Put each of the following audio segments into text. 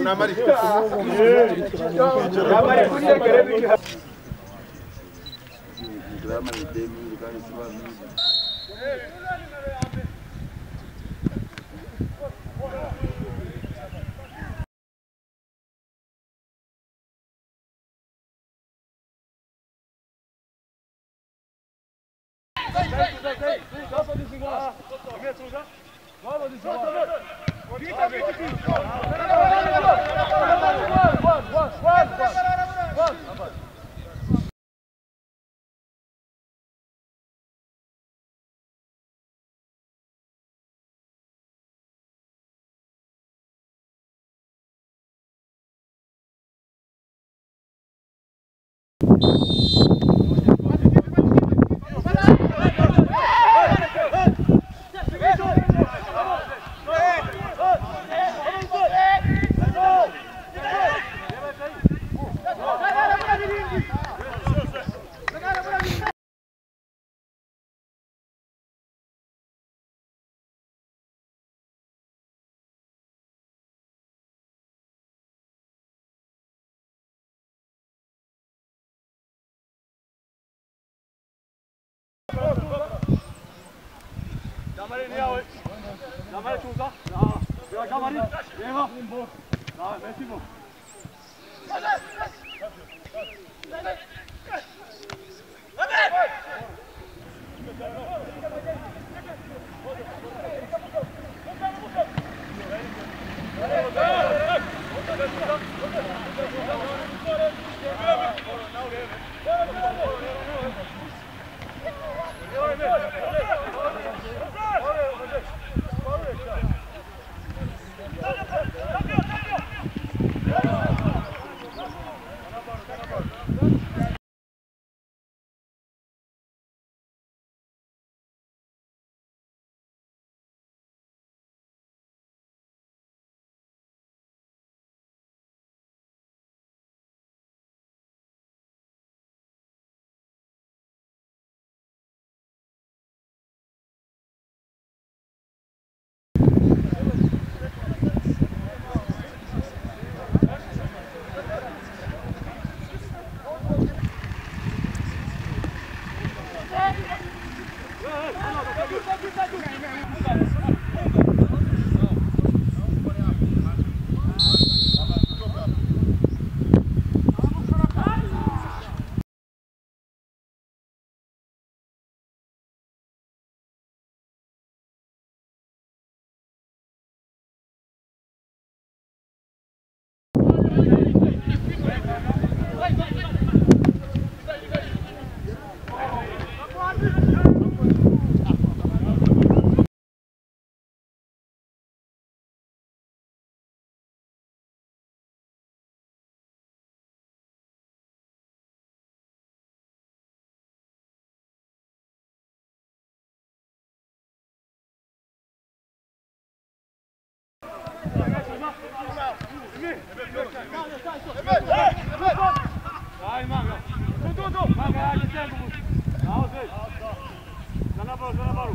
Kuna marifika. Namarikuja kerebi. Drama ni demi kani sima mingi. Nossa, desigual. Primeiro lugar. Vamos, desigual também. Quinta, quinta, quinta. you Gammalin her La Gammal, Tusa. Ah, ja, Gammalin. Lehrer. Ah, ja, Messimo. Gammalin. Gammalin. Thank you. Za naboru, za naboru.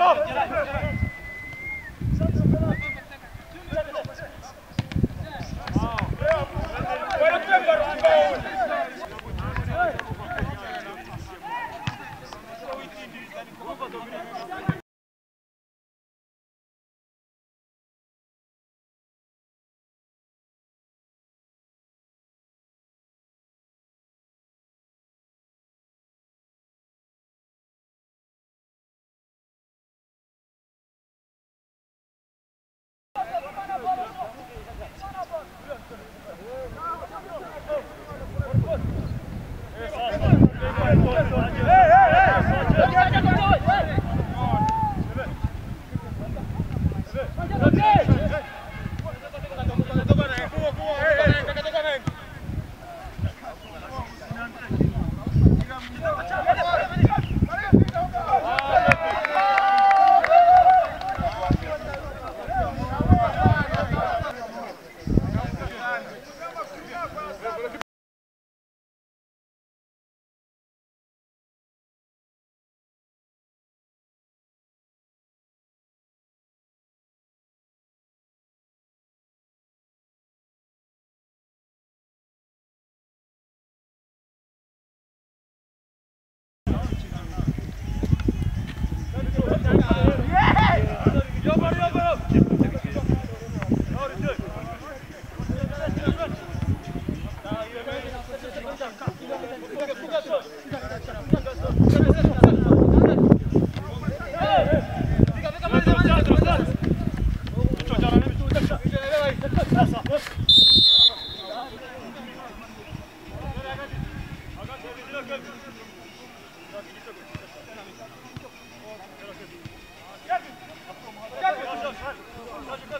Come on.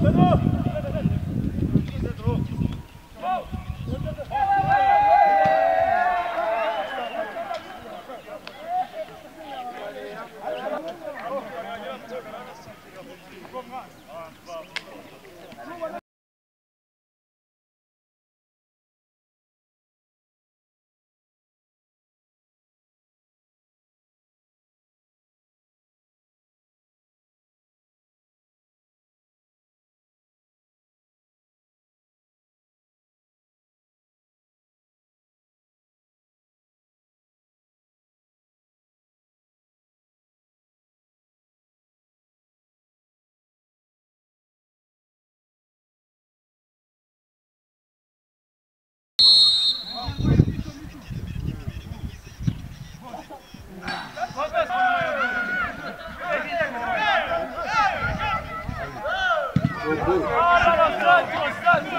Stop!